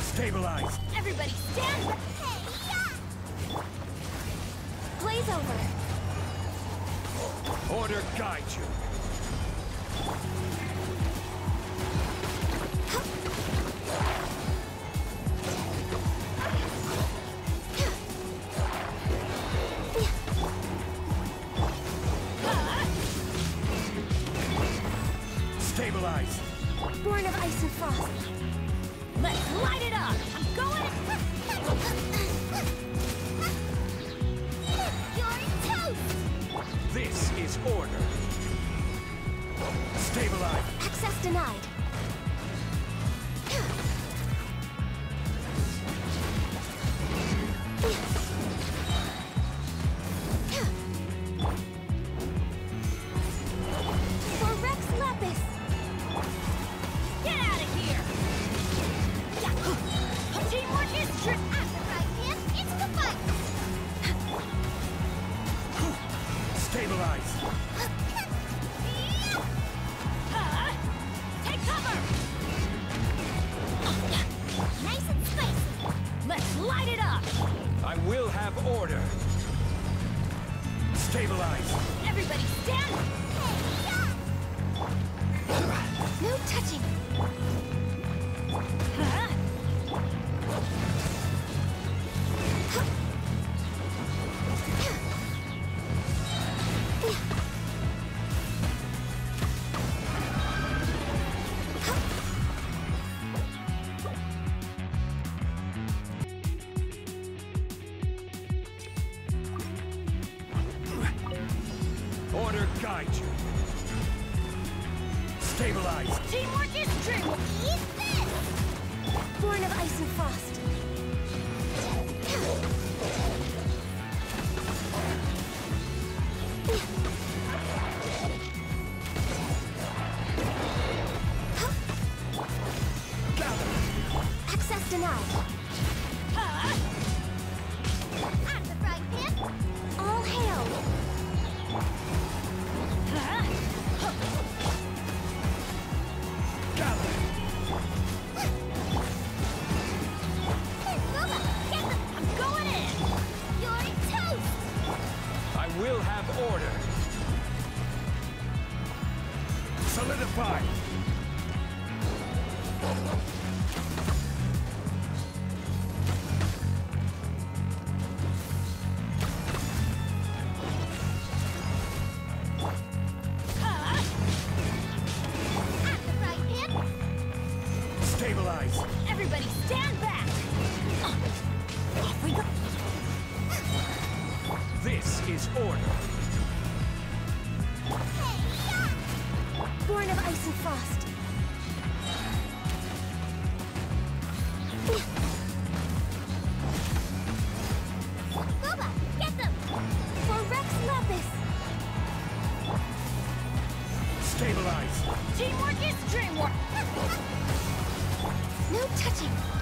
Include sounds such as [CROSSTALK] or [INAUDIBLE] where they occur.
Stabilize. Everybody stand! Blaze over! Order guide you. Stabilize. Born of ice and frost. Let's light it up! I'm going... You're toast! This is order. Stabilize. Access denied. Huh? Take cover! Nice and spicy! Let's light it up! I will have order. Stabilize. Everybody stand! No Order guide you. Stabilize. Teamwork is true! Eat this! Born of ice and frost. Access denied. At the frying pan. Order. Solidify. At the frying pan. Stabilize. Everybody stand back. Off we go. This is order. Born of ice and frost. Guoba, get them! For Rex Lapis! Stabilize. Teamwork is dreamwork! [LAUGHS] no touching!